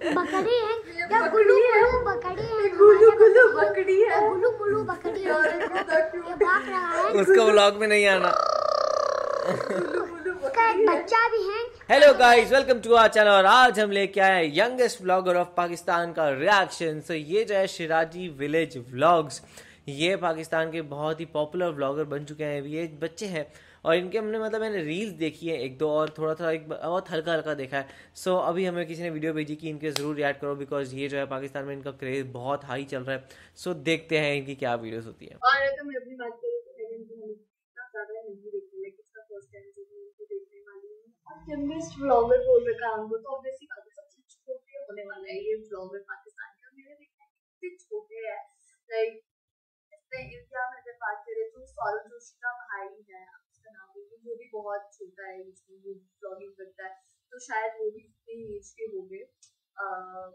बकरी है। या गुलू गुलू बकरी है? गुलू गुलू बकरी है। गुलू गुलू बकरी है। ये भाग रहा है। उसको व्लॉग में नहीं आना। उसका एक बच्चा भी है। Hello guys welcome to our channel और आज हम लेके आए हैं यंगेस्ट व्लॉगर ऑफ़ पाकिस्तान का रिएक्शन सो ये जो है शिराजी विलेज व्लॉग्स ये पाकिस्तान के बहुत ही पॉपुलर व्लॉगर बन चुके हैं। ये बच्चे हैं। और इनके हमने मतलब मैंने रील्स देखी है एक दो और थोड़ा थोड़ा एक बहुत हल्का हल्का देखा है। सो so, अभी हमें किसी ने वीडियो भेजी कि इनके ज़रूर रिएक्ट करो बिकॉज़ ये जो है पाकिस्तान में इनका क्रेज बहुत हाई चल रहा है। सो so, देखते हैं इनकी क्या वीडियोस होती है। और अगर मैं अपनी बात करूँ तो मैंने इतना फ़र्स्ट टाइम बोल रखा है। तो ऑब्वियसली है सबसे छोटे होने वाला है। ये व्लॉगर पाकिस्तान का मेरे देखने कितने छोटे हैं। लाइक इंडिया में अगर बात करें तो सौरभ जोशी का भाई है। उसका है वो भी बहुत छोटा है जिसमें वो ब्लॉगिंग करता है तो शायद वो भी इतनी एज के हो गए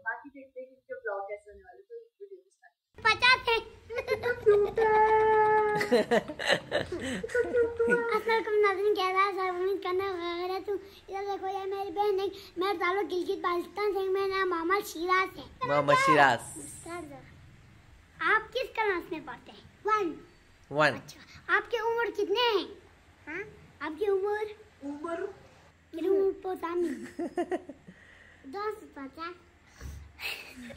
बाकी देखते हैं कि उनके ब्लॉग कैसे होने वाले तो वीडियो स्टार्ट पचास है। अस्सलाम नाज़रीन क्या रहा है उम्मीद करना वगैरह तुम इधर देखो ये मेरी बहन है मैं ताल्लुक गिलगित बाल्टिस्तान से मेरा नाम मोहम्मद शिराज है। आप किस क्लास में पढ़ते हैं? वन वन अच्छा आपकी उम्र कितने हैं? हाँ? आपकी उम्र? उम्र? मेरी उम्र पता नहीं दो सौ पचास।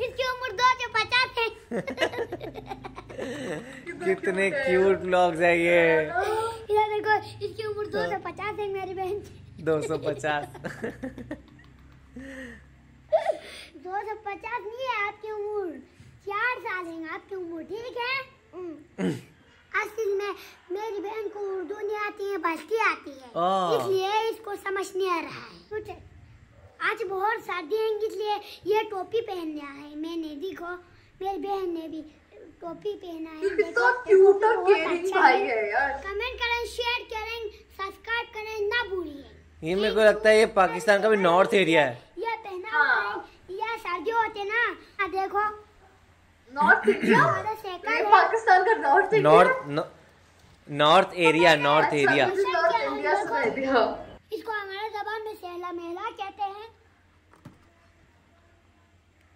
इसकी उम्र दो सौ पचास है। कितने क्यूट व्लॉग्स है ये। इधर देखो इसकी उम्र दो सौ पचास है मेरी बहन। की। दो सौ पचास। दो सौ पचास नहीं है आपकी उम्र। चार साल है आपकी उम्र ठीक है। असल में मेरी बहन को उर्दू नहीं आती है बस्ती आती है। इसलिए इसको समझ नहीं आ रहा है। आज बहुत सर्दी है इसलिए ये टोपी पहनने हैं। मैंने देखो मेरी बहन ने भी टोपी पहना है। कितना क्यूट और केयरिंग अच्छा भाई है। यार। कमेंट करें शेयर करें सब्सक्राइब करें ना भूलिए। ये मेरे को लगता है ये पाकिस्तान का भी नॉर्थ एरिया है। ये पहना हुआ हाँ। है। ये सर्दी होते ना। देखो नॉर्थ इंडिया ये पाकिस्तान का north India north north area north area north India सुना दिया इसको हमारे जबान में सहला मेला कहते हैं।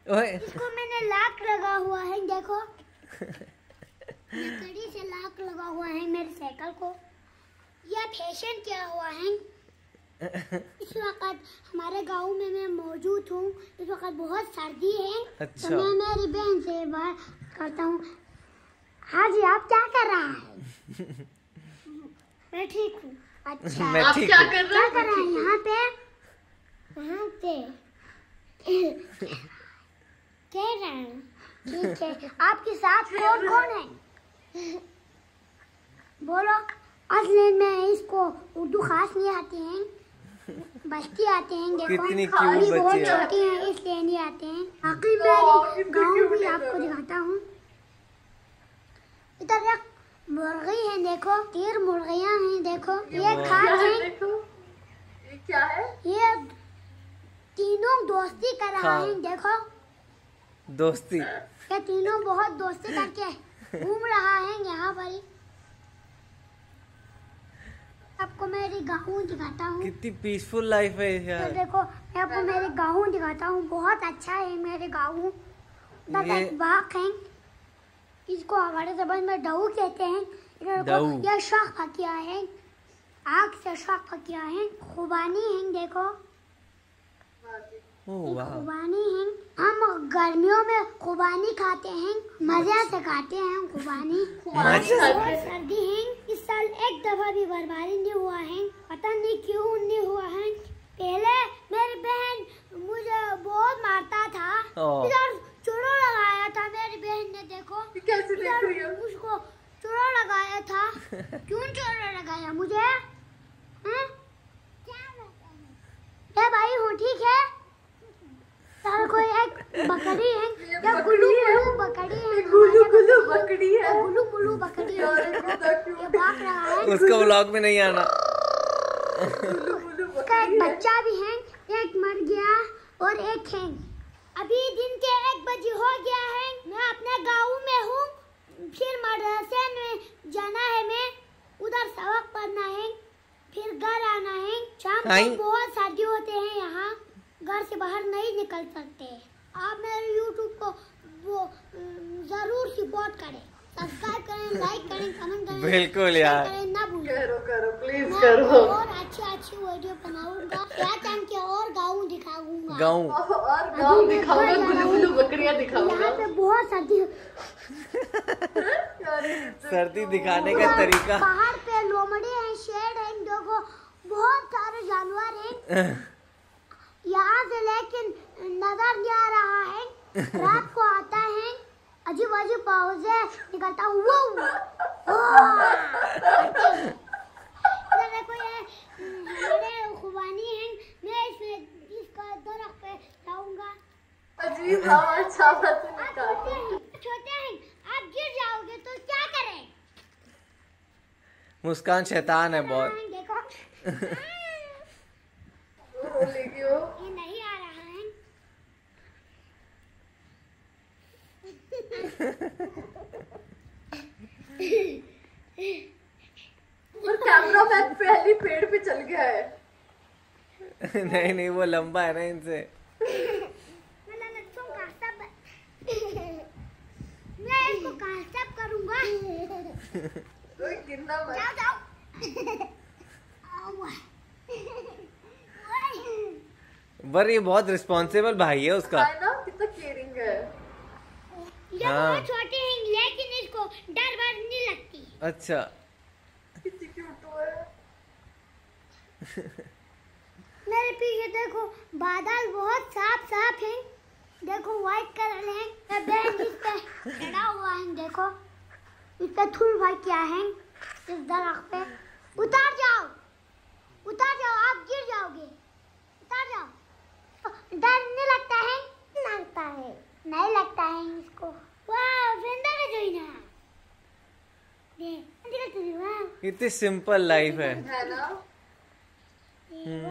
ओए। इसको मैंने लाख लगा हुआ है देखो। लकड़ी से लाख लगा हुआ है मेरे साइकिल को। यह फ़ैशन क्या हुआ है? इस वक्त हमारे गाँव में मैं मौजूद हूँ। इस वक्त बहुत सर्दी है। अच्छा। तो मैं मेरी बहन से बात करता हूँ। हाँ जी आप क्या कर रहा है? मैं ठीक हूँ। अच्छा। मैं आप क्या हूँ। कर क्या रहे कर रहा हैं? है यहाँ पे? यहाँ पे। कह रहा हूँ। ठीक है। आपके साथ कौन कौन है? बोलो। असली में इसको उर्दू खास नहीं आती हैं। बस्ती आते हैं देखो कितनी बहुत बच्ची है। छोटी हैं इसलिए नहीं आते हैं। बाकी मेरी गाँव भी आपको दिखाता हूँ। इधर एक मुर्गी है देखो तीन मुर्गियाँ हैं देखो ये। खास है? हैं। ये क्या है? ये तीनों दोस्ती कर रहा हाँ। है देखो। दोस्ती। ये तीनों बहुत दोस्ती करके घूम रहा है यहाँ पर। ही आपको मेरी गाँव दिखाता हूँ। कितनी पीसफुल लाइफ है यार तो देखो मैं आपको मेरे गाँव दिखाता हूँ। बहुत अच्छा है मेरे गाँव है इसको हमारे जबान में डऊ कहते हैं। यह देखो, शाख फकिया है। आग से शाख फकिया है। खुबानी है देखो। खुबानी है। हम गर्मियों में खुबानी खाते हैं मज़ा से खाते हैं खुबानी। बहुत सर्दी है। इस साल एक दफ़ा भी बर्बादी नहीं हुआ है। पता नहीं क्यों नहीं हुआ है। पहले मेरी बहन मुझे बहुत मारता था ओह। इधर चोरो लगाया था मेरी बहन ने देखो ये कैसे देख रही इधर हो उसको चोरो लगाया था क्यों चोरो लगाया मुझे हैं? क्या भाई हूँ ठीक है यार कोई एक बकरी है। या गुलू गुलू बकरी है? गुलू गुलू बकरी है। गुलू गुलू बकरी है। ये भाग रहा है। उसको व्लॉग में नहीं आना। उसका एक बच्चा भी है एक मर गया और एक है। अभी दिन के एक बजे हो गया है। मैं अपने गाँव में हूँ। फिर मदरसे में जाना है मैं। उधर सबक पढ़ना है। फिर घर आना है। शाम को बहुत सर्दी होते हैं यहाँ। घर से बाहर नहीं निकल सकते। आप मेरे यूट्यूब को वो ज़रूर सपोर्ट करें। सब्सक्राइब करें लाइक करें कमेंट करें बिल्कुल शेयर यार। करें ना भूलें। करो करो प्लीज़ करो। और अच्छी अच्छी वीडियो बनाऊँगा। क्या टाइम के और गाँव दिखाऊँगा। गाँव और गाँव दिखाऊँगा गुलू गुलू बकरियाँ दिखाऊँगा। यहाँ पे बहुत सर्दी सर्दी दिखाने का तरीका। पहाड़ पे लोमड़ी हैं शेर हैं देखो बहुत सारे जानवर हैं। यहाँ से लेकिन नज़र नहीं आ रहा है। रात को आता है अजीब अजीब पाउजे निकलता हुआ देखो ये मेरे खुबानी है मैं इसमें इसका दरख्त पे लाऊँगा अजीब आप छोटे हैं छोटे हैं आप गिर जाओगे तो क्या करें? मुस्कान शैतान है बहुत देखो बोलेगी वो ये नहीं आ रहा है और मैन पहले पेड़ पे चल गया है। नहीं नहीं वो लंबा है ना इनसे। पर ये बहुत रिस्पॉन्सिबल भाई है उसका। कितना केयरिंग है। ये हाँ। बहुत छोटे हैं लेकिन इसको डर नहीं लगती। अच्छा कितनी क्यूट है मेरे पीछे देखो बादल बहुत साफ़ साफ़ हैं। देखो व्हाइट कलर है। बैंड इस पे चढ़ा हुआ है देखो। इस पे थूल भाई क्या है इस दरख्त पे। उतार जाओ। उतार जाओ आप गिर जाओगे। उतार जाओ। डर नहीं लगता है? लगता है। नहीं लगता है इसको। वाह वेंदा का जोइना तो इतनी सिंपल लाइफ है। वाह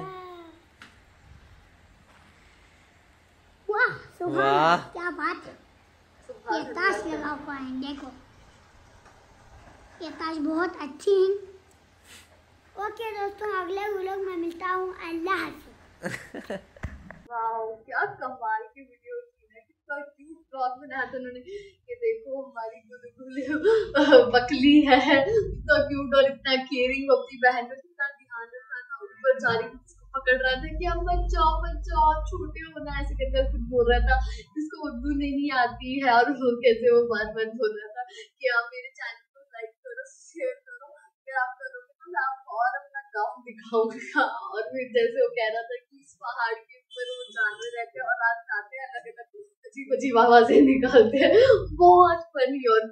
वाह। वाह। क्या बात है। ये ताश लगा हुआ है देखो। ये ताश बहुत अच्छी है। ओके दोस्तों अगले व्लॉग में मिलता हूँ। अल्लाह हाफिज़। क्या कमाल की वीडियो कितना क्यूट ब्लॉग बनाया था उन्होंने। ये देखो हमारी गुलगुल बकली है इतना क्यूट और इतना केयरिंग अपनी बहन उसको पकड़ रहा था कि अब बचाओ बचाओ छोटे हो ना ऐसे करके कुछ बोल रहा था। जिसको उर्दू नहीं आती है और वो कैसे वो बात बात बोल रहा था कि आप मेरे चैनल को लाइक करो शेयर करो, अगर आप करोगे तो मैं आपको और अपना गाँव दिखाऊँगा। और फिर जैसे वो कह रहा था कि इस पहाड़ के ऊपर वो जानवर रहते हैं और रात आते हैं अलग अलग अजीब अजीब आवाज़ें निकालते हैं। बहुत फनी और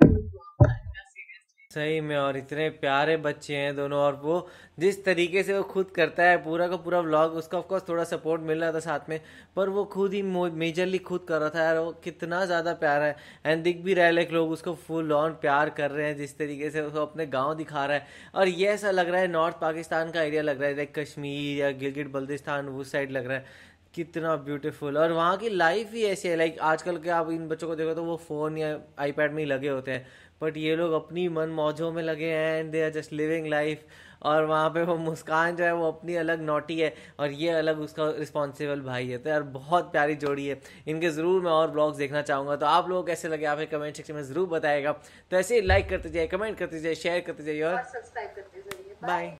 सही में और इतने प्यारे बच्चे हैं दोनों और वो जिस तरीके से वो खुद करता है, पूरा का पूरा व्लॉग उसका ऑफ़ कोर्स थोड़ा सपोर्ट मिल रहा था साथ में, पर वो खुद ही मेजरली खुद कर रहा था, यार वो कितना ज़्यादा प्यारा है। एंड दिख भी रहा है लाइक लोग उसको फुल ऑन प्यार कर रहे हैं, जिस तरीके से उसको अपने गाँव दिखा रहा है। और ये ऐसा लग रहा है नॉर्थ पाकिस्तान का एरिया लग रहा है लाइक कश्मीर या गिलगिट बल्तिस्तान उस साइड लग रहा है। कितना ब्यूटीफुल और वहाँ की लाइफ ही ऐसी है लाइक आजकल के आप इन बच्चों को देखो तो वो फ़ोन या आईपैड में ही लगे होते हैं। बट ये लोग अपनी मन मौजों में लगे हैं and they are just living life और वहाँ पे वो मुस्कान जो है वो अपनी अलग नोटी है और ये अलग उसका रिस्पॉन्सिबल भाई है। तो यार बहुत प्यारी जोड़ी है। इनके ज़रूर मैं और ब्लॉग्स देखना चाहूँगा। तो आप लोग कैसे लगे आप कमेंट सेक्शन में ज़रूर बताएगा। तो ऐसे ही लाइक करते जाइए कमेंट करते जाइए शेयर करते जाइए और और सब्सक्राइब करते जाइए। बाय